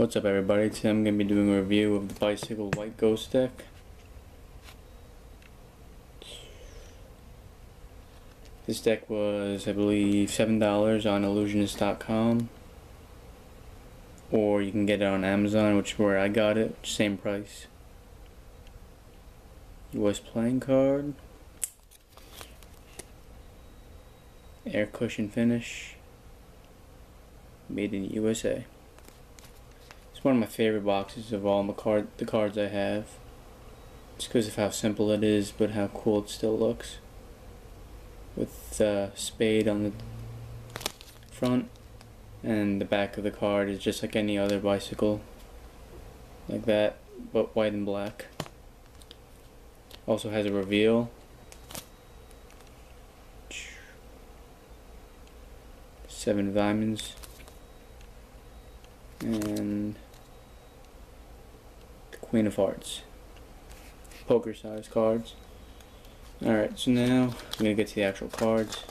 What's up everybody, today I'm going to be doing a review of the Bicycle White Ghost deck. This deck was, I believe, $7 on ellusionist.com or you can get it on Amazon, which is where I got it, same price. US playing card. Air cushion finish. Made in USA. It's one of my favorite boxes of all the card the cards I have. It's because of how simple it is, but how cool it still looks. With uh, spade on the front, and the back of the card is just like any other bicycle, like that, but white and black. Also has a reveal. Seven diamonds. And Queen of Hearts. Poker size cards. Alright, so now I'm going to get to the actual cards.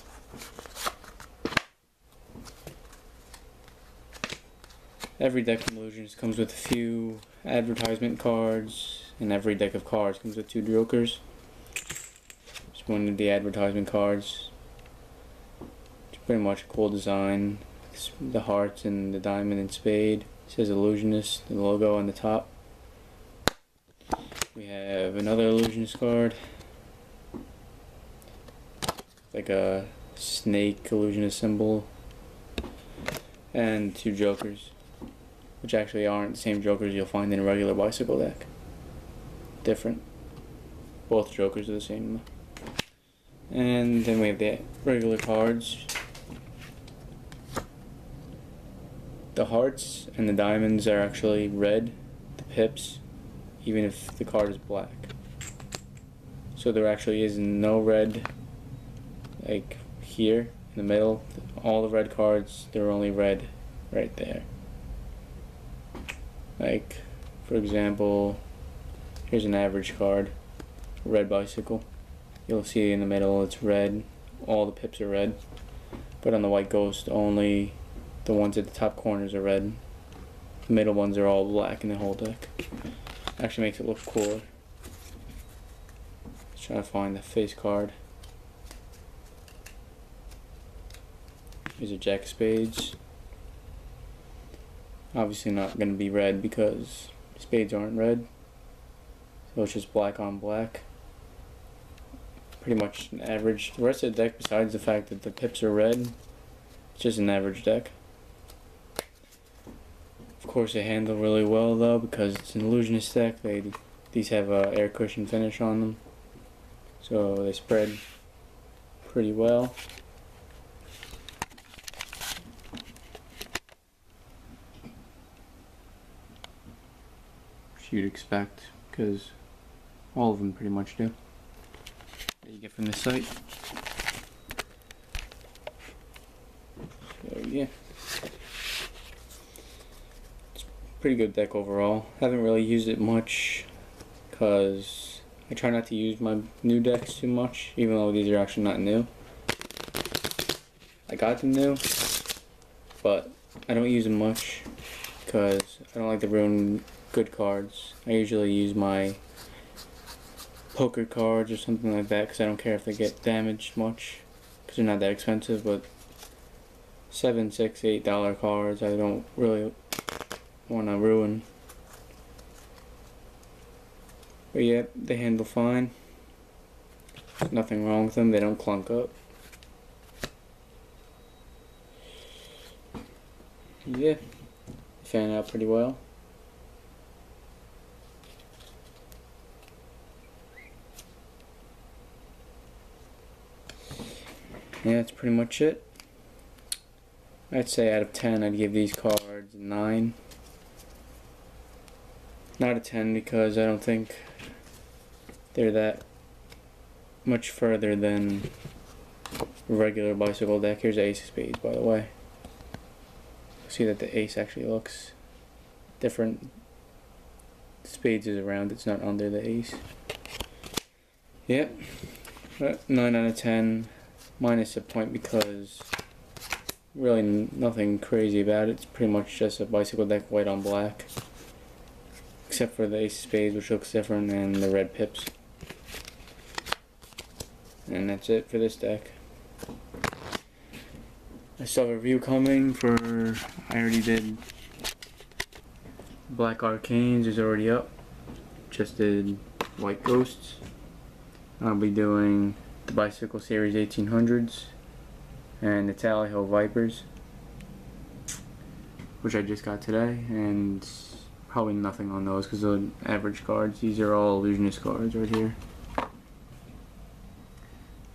Every deck of Illusions comes with a few advertisement cards, and every deck of cards comes with two jokers. Just one of the advertisement cards. It's pretty much a cool design. It's the hearts and the diamond and spade. It says Ellusionist, the logo on the top. We have another Ellusionist card. Like a snake Ellusionist symbol. And two jokers. Which actually aren't the same jokers you'll find in a regular bicycle deck. Different. Both jokers are the same. And then we have the regular cards. The hearts and the diamonds are actually red. The pips even if the card is black. So there actually is no red, like here in the middle. All the red cards, they're only red right there. Like, for example, here's an average card, red bicycle. You'll see in the middle it's red, all the pips are red. But on the white ghost, only the ones at the top corners are red. The middle ones are all black in the whole deck. Actually makes it look cooler. Let's try to find the face card. Here's a jack of spades. Obviously not going to be red because spades aren't red. So it's just black on black. Pretty much an average. The rest of the deck, besides the fact that the pips are red, it's just an average deck course they handle really well though because it's an Ellusionist deck. They these have a air cushion finish on them, so they spread pretty well. Which you'd expect because all of them pretty much do. That you get from this site. So yeah pretty good deck overall. Haven't really used it much because I try not to use my new decks too much, even though these are actually not new. I got them new, but I don't use them much because I don't like to ruin good cards. I usually use my poker cards or something like that because I don't care if they get damaged much because they're not that expensive, but seven, six, eight dollar cards I don't really want to ruin. But yeah, they handle fine. Nothing wrong with them, they don't clunk up. Yeah, fan out pretty well. Yeah, that's pretty much it. I'd say out of 10, I'd give these cards 9. Not a 10 because I don't think they're that much further than regular bicycle deck. Here's ace of spades by the way. See that the ace actually looks different. Spades is around, it's not under the ace. Yep, 9 out of 10, minus a point because Really nothing crazy about it. It's pretty much just a bicycle deck white on black. Except for the ace of spades which looks different and the red pips. And that's it for this deck. I still have a review coming for I already did Black Arcanes is already up. Just did White Ghosts. I'll be doing the Bicycle Series 1800s and the Tally Ho Vipers, which I just got today, and probably nothing on those because they're average cards. These are all Ellusionist cards right here.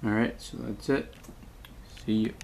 Alright, so that's it. See you.